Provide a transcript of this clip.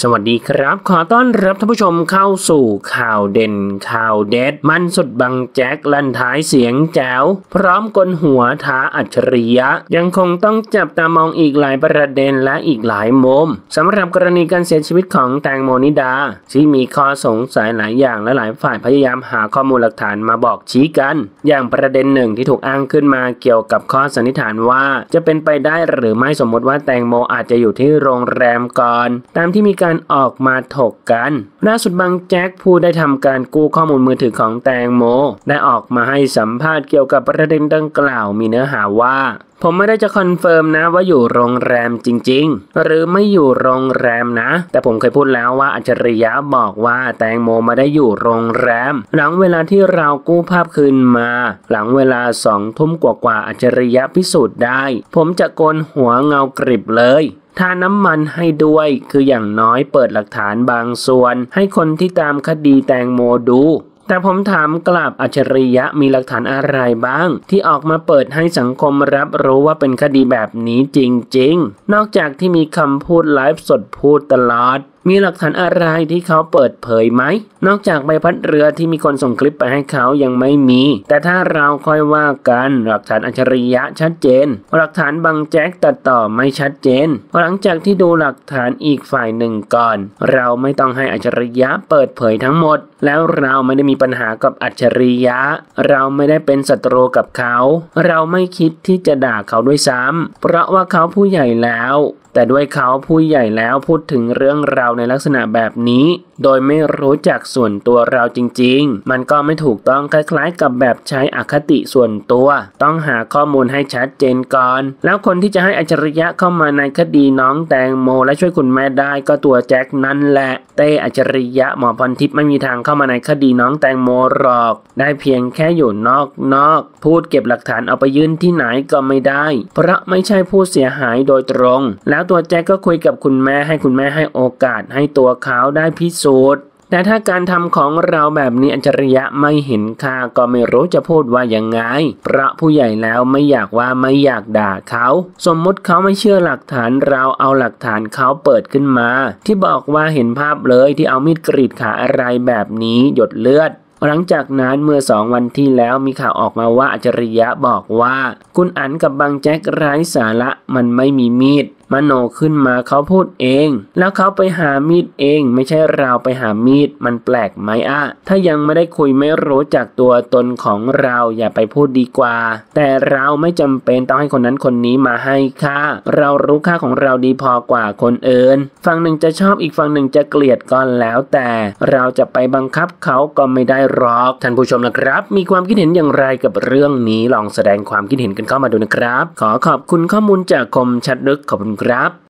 สวัสดีครับ ขอต้อนรับท่านผู้ชมเข้าสู่ข่าวเด่นข่าวเด็ด มันสุดบังแจ็คลันท้ายเสียงแจ๋วพร้อมกลหัวท้าอัจฉริยะ ยังคงต้องจับตามองอีกหลายประเด็นและอีกหลายมุมสำหรับกรณีการเสียชีวิตของแตงโมนิดา ที่มีข้อสงสัยหลายอย่างและหลายฝ่ายพยายามหาข้อมูลหลักฐานมาบอกชี้กัน อย่างประเด็นหนึ่งที่ถูกอ้างขึ้นมาเกี่ยวกับข้อสันนิษฐานว่า จะเป็นไปได้หรือไม่สมมติว่าแตงโมอาจจะอยู่ที่โรงแรมก่อน ตามที่มีการการออกมาถกกันล่าสุดบังแจ็คผู้ได้ทำการกู้ข้อมูลมือถือของแตงโม ได้ออกมาให้สัมภาษณ์เกี่ยวกับประเด็นดังกล่าวมีเนื้อหาว่าผมไม่ได้จะ confirm นะว่าอยู่โรงแรมจริงๆ หรือไม่อยู่โรงแรมนะ แต่ผมเคยพูดแล้วว่าอัจฉริยะบอกว่าแตงโมไม่ได้อยู่โรงแรม หลังเวลาที่เรากู้ภาพคืนมา หลังเวลาสองทุ่มกว่าๆอัจฉริยะพิสูจน์ได้ ผมจะโกนหัวเงากริบเลย ทาน้ำมันให้ด้วย คืออย่างน้อยเปิดหลักฐานบางส่วน ให้คนที่ตามคดีแตงโมดูแต่ผมถามกลับอัจฉริยะมีหลักฐานอะไรบ้าง ที่ออกมาเปิดให้สังคมรับรู้ว่าเป็นคดีแบบนี้จริง ๆ นอกจากที่มีคำพูดไลฟ์สดพูดตลอด มีหลักฐานอะไรที่เขาเปิดเผยไหม นอกจากใบพัดเรือที่มีคนส่งคลิปไปให้เขายังไม่มี แต่ถ้าเราค่อยว่ากันหลักฐานอัจฉริยะชัดเจน หลักฐานบางแจ็คตัดต่อไม่ชัดเจน หลังจากที่ดูหลักฐานอีกฝ่ายหนึ่งก่อน เราไม่ต้องให้อัจฉริยะเปิดเผยทั้งหมด แล้วเราไม่ได้มีปัญหากับอัจฉริยะ เราไม่ได้เป็นศัตรูกับเขา เราไม่คิดที่จะด่าเขาด้วยซ้ำเพราะว่าเขาผู้ใหญ่แล้ว แต่ด้วยเขาผู้ใหญ่แล้วพูดถึงเรื่องราวในลักษณะแบบนี้ โดยไม่รู้จักส่วนตัวเราจริง ๆ มันก็ไม่ถูกต้องคล้ายๆ กับแบบใช้อคติส่วนตัว ต้องหาข้อมูลให้ชัดเจนก่อน แล้วคนที่จะให้อัจฉริยะเข้ามาในคดีน้องแตงโม และช่วยคุณแม่ได้ก็ตัวแจ็คนั่นแหละ เต้อัจฉริยะหมอพรทิพย์ไม่มีทางเข้ามาในคดีน้องแตงโมหรอก ได้เพียงแค่อยู่นอกนอกพูดเก็บหลักฐานเอาไปยื่นที่ไหนก็ไม่ได้ เพราะไม่ใช่ผู้เสียหายโดยตรง แล้วตัวแจ็คก็คุยกับคุณแม่ให้คุณแม่ให้โอกาสให้ตัวเขาได้พิสูจน์ แต่ถ้าการทำของเราแบบนี้อัจฉริยะไม่เห็นค่าก็ไม่รู้จะพูดว่ายังไงเพราะผู้ใหญ่แล้วไม่อยากว่าไม่อยากด่าเขา สมมุติเขาไม่เชื่อหลักฐานเราเอาหลักฐานเขาเปิดขึ้นมา ที่บอกว่าเห็นภาพเลยที่เอามีดกรีดขาอะไรแบบนี้หยดเลือดหลังจากนั้นเมื่อสองวันที่แล้วมีข่าวออกมาว่าอัจฉริยะบอกว่า คุณอันกับบางแจ็คไร้สาระมันไม่มีมีด มโนขึ้นมาเขาพูดเอง แล้วเขาไปหามีดเอง ไม่ใช่เราไปหามีดมันแปลกไหมอะถ้ายังไม่ได้คุยไม่รู้จักตัวตนของเราอย่าไปพูดดีกว่า แต่เราไม่จำเป็นต้องให้คนนั้นคนนี้มาให้ค่า เรารู้ค่าของเราดีพอกว่าคนอื่นฝั่งหนึ่งจะชอบอีกฝั่งหนึ่งจะเกลียดก็แล้วแต่เราจะไปบังคับเขาก็ไม่ได้หรอกท่านผู้ชมนะครับ มีความคิดเห็นอย่างไรกับเรื่องนี้ลองแสดงความคิดเห็นกันเข้ามาดูนะครับ ขอขอบคุณข้อมูลจากคมชัดลึกขอบคุณครับ